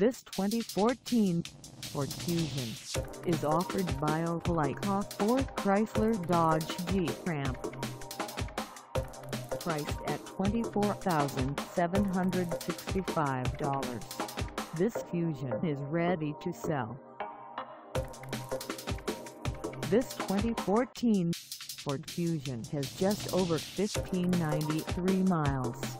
This 2014 Ford Fusion is offered by Opelika Ford Chrysler Dodge Jeep Ram. Priced at $24,765, this Fusion is ready to sell. This 2014 Ford Fusion has just over 1593 miles.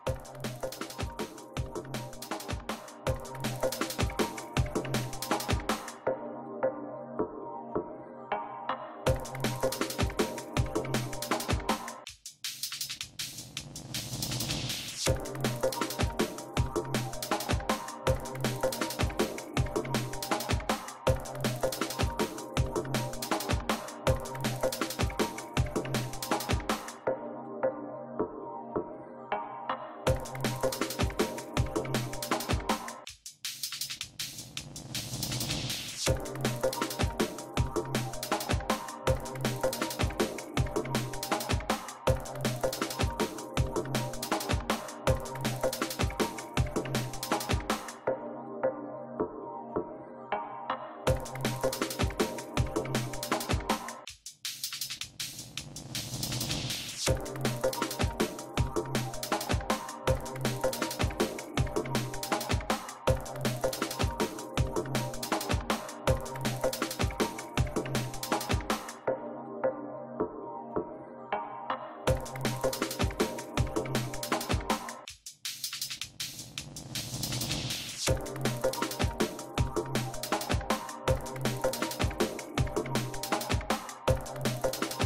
Thank